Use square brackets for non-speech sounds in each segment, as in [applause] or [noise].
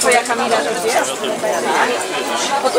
Twoja Kamila też jest? Bo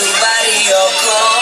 Somebody or your.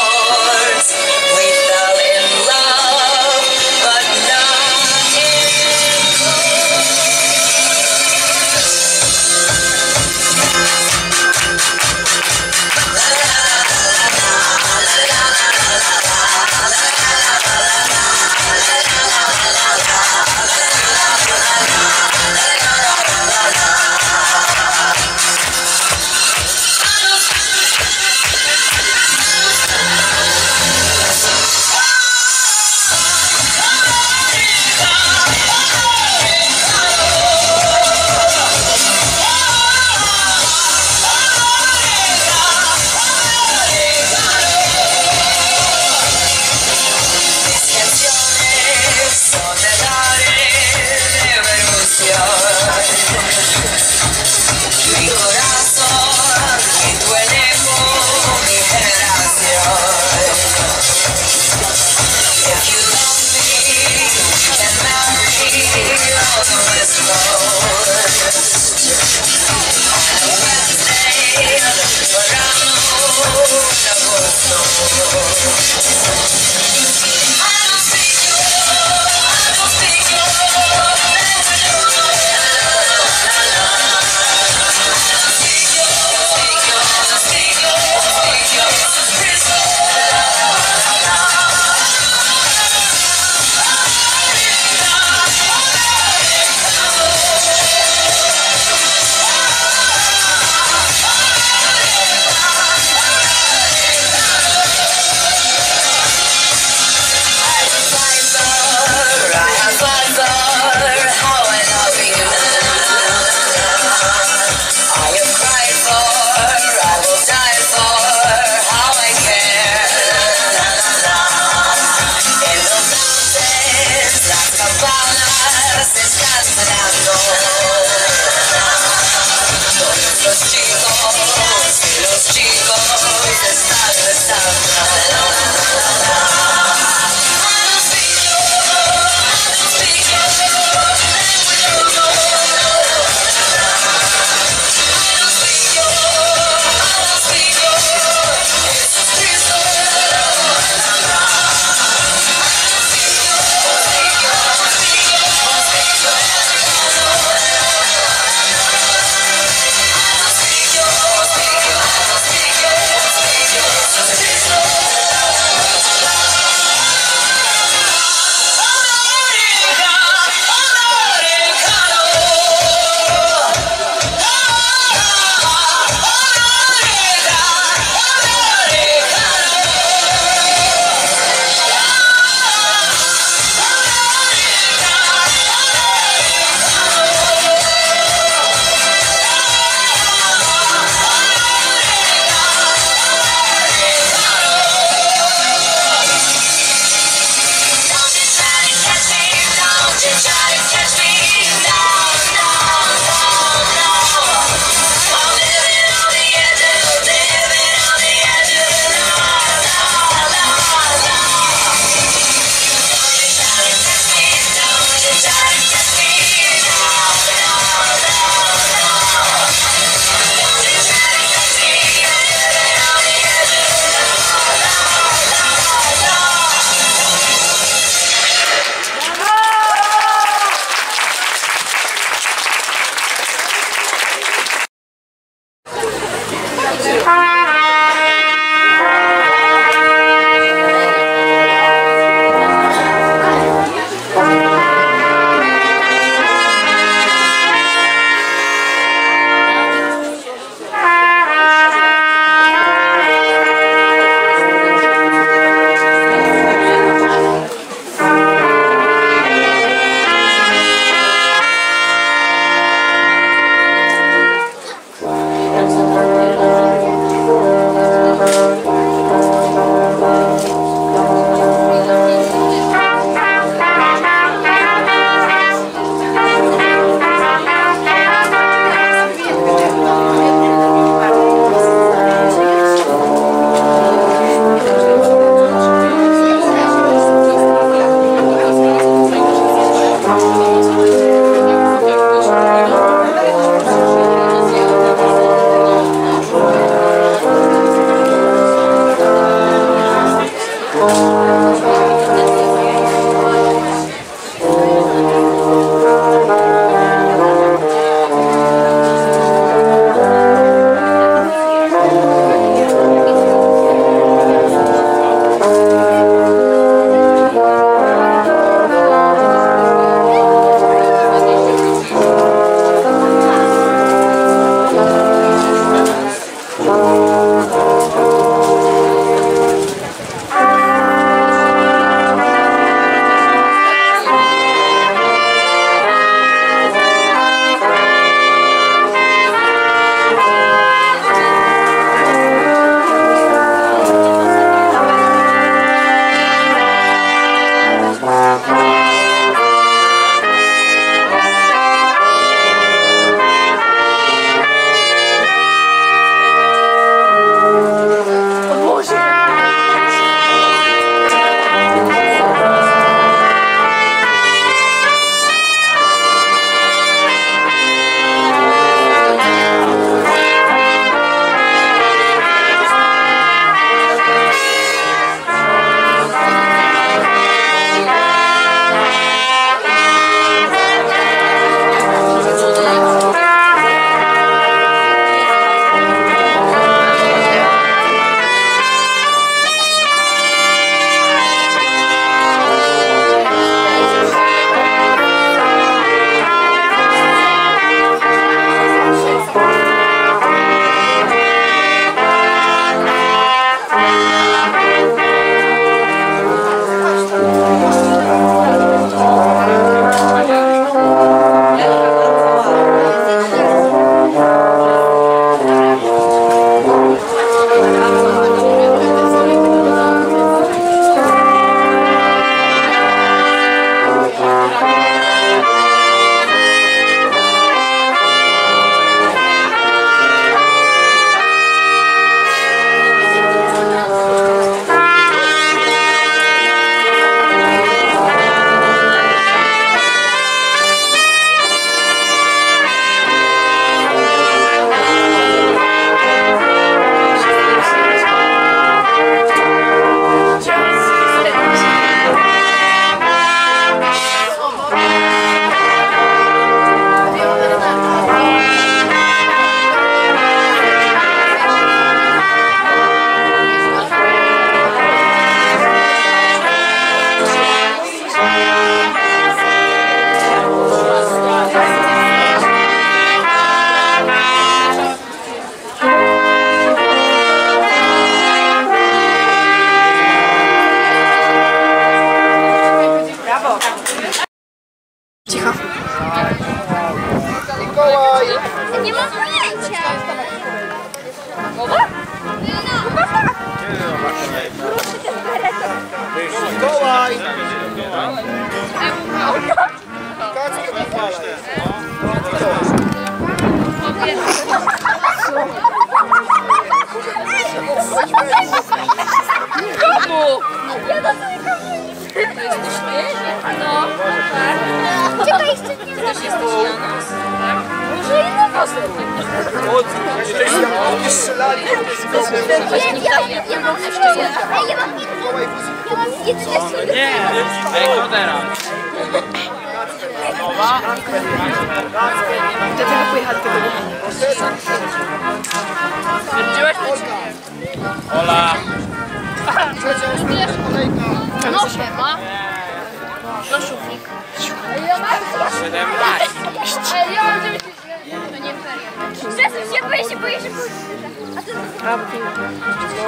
No, tak. Czekaj, jeszcze nie Też jesteś Janos? Tak? Może i na was. Ja, ja, ja mam jeszcze jedno. Ej, ja mam jedno. Ja mam jedno jeszcze. Nie, rekodera. Dlatego pojechali tego Stwierdziłaś to? Ola. No siema. No szuflik. 17. Ej, ja mam 9 To nie feria. Przesuń się, boję się, boję się. A bo Kinga.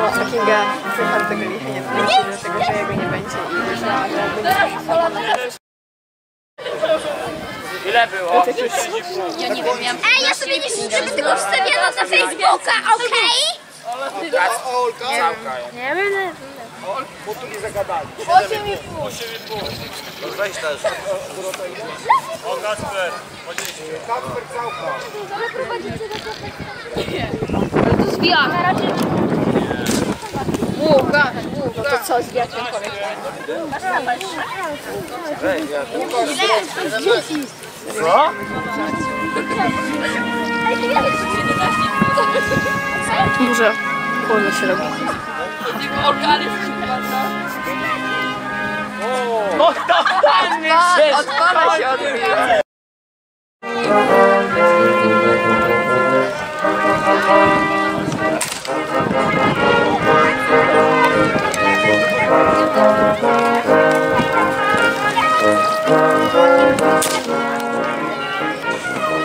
No, a Kinga pojechali tego licha nie wróci, dlatego że jego nie będzie i że będzie Ile było? Ja nie wiem, ja... Ej, ja sobie nie życzę tego wstawiano na Facebooka, okej? Całka. Nie wiem. Weź też. O, Kasper. Ale prowadzicie na to Ale to zwijamy. Łuka, no to co z wiatrem poleciał? Co? Może chłodno się robi. O, totalnie Odpala się od mnie.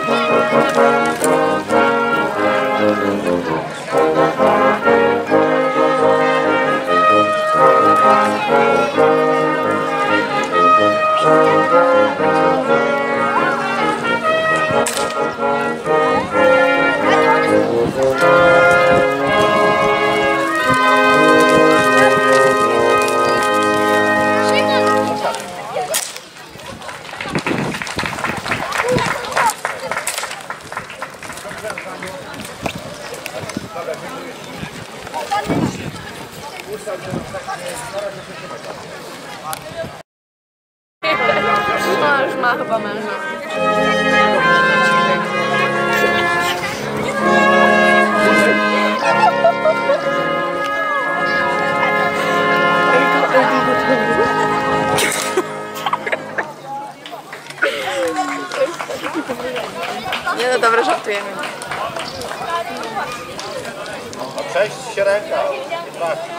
No już [laughs] ma chyba męża. Nie no dobra, żartujemy. Cześć się ręka. Trafi.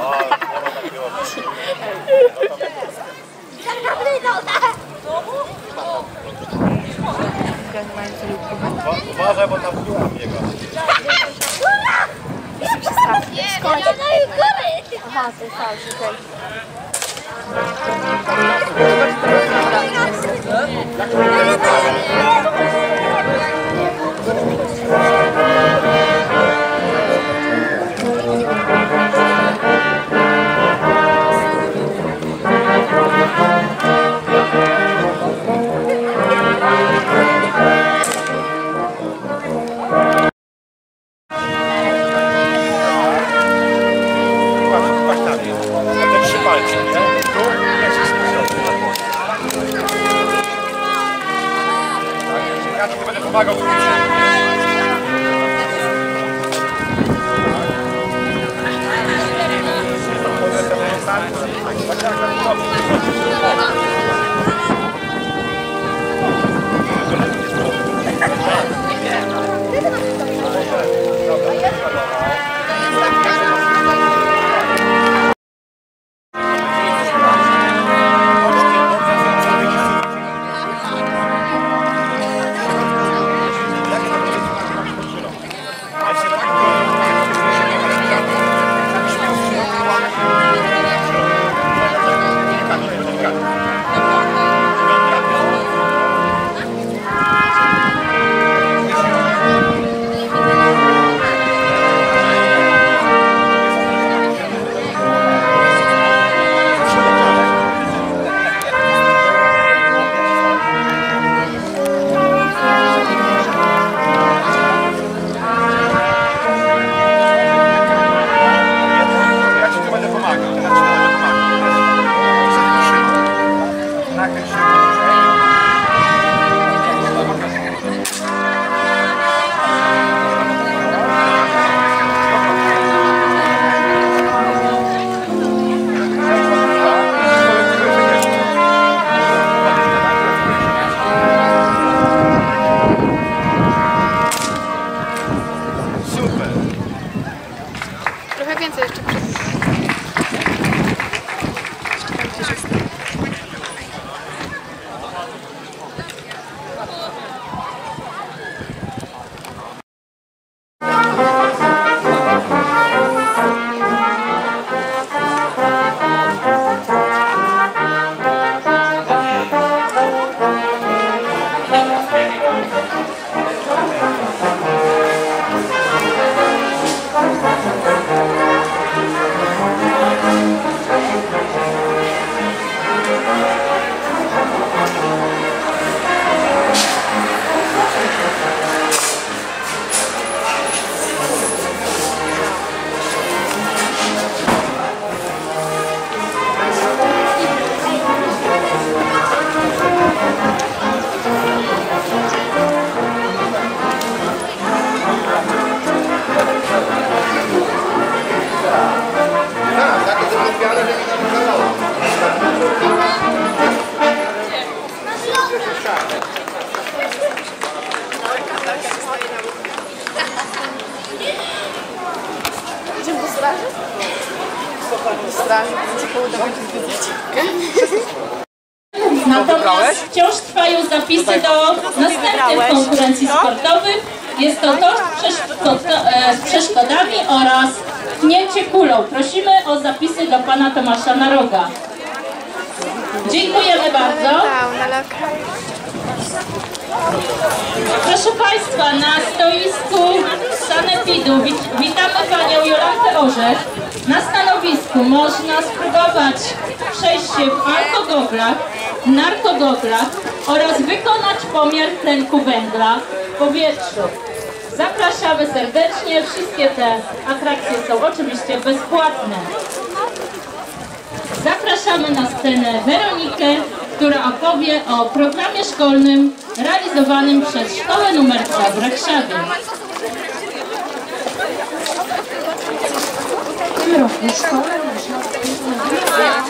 O, nie ma takiego. Uwa- Uważaj, bo tam piła biega. Aha, to jest fałsz, okej. Patrz, pagar o zapisy do następnych konkurencji sportowych. Jest to z przeszkoda- e, z przeszkodami oraz pchnięcie kulą. Prosimy o zapisy do pana Tomasza Naroga. Dziękujemy bardzo. Proszę Państwa, na stoisku Sanepidu wit- witamy Panią Jolantę Orzech. Na stanowisku można spróbować przejście w alkogoglach, narkogoglach oraz wykonać pomiar tlenku węgla w powietrzu. Zapraszamy serdecznie, wszystkie te atrakcje są oczywiście bezpłatne. Zapraszamy na scenę Weronikę, która opowie o programie szkolnym realizowanym przez Szkołę nr 2 w Rakszawie. W tym roku szkoła nasza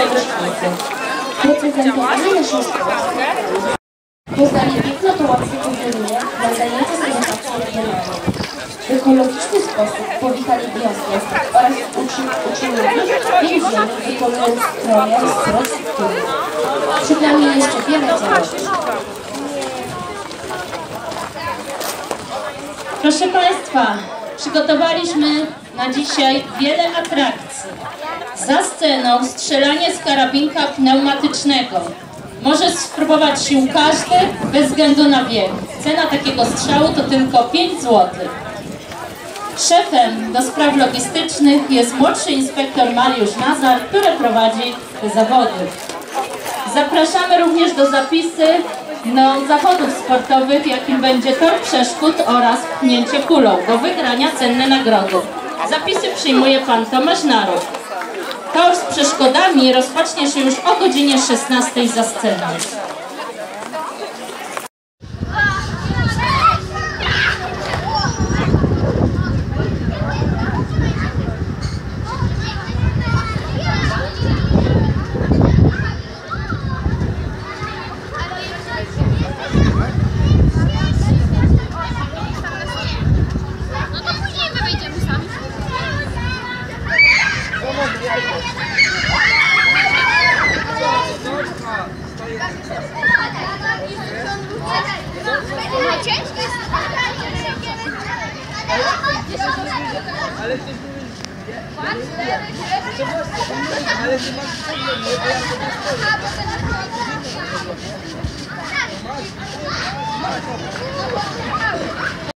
jego szkoły. Reprezentowanie szkoły poznali piękno Tołapskiej kultury na zajęcia z edukacją regionalną. W ekologiczny sposób z prostytuty. Przed nami jeszcze wiele działań. Proszę Państwa, przygotowaliśmy na dzisiaj wiele atrakcji. Za sceną strzelanie z karabinka pneumatycznego. Może spróbować sił każdy, bez względu na wiek. Cena takiego strzału to tylko 5 zł. Szefem do spraw logistycznych jest młodszy inspektor Mariusz Nazar, który prowadzi zawody. Zapraszamy również do zapisy do zawodów sportowych, jakim będzie tor przeszkód oraz pchnięcie kulą. Do wygrania cenne nagrody. Zapisy przyjmuje pan Tomasz Narok. Tor z przeszkodami rozpocznie się już o godzinie 16 za sceną.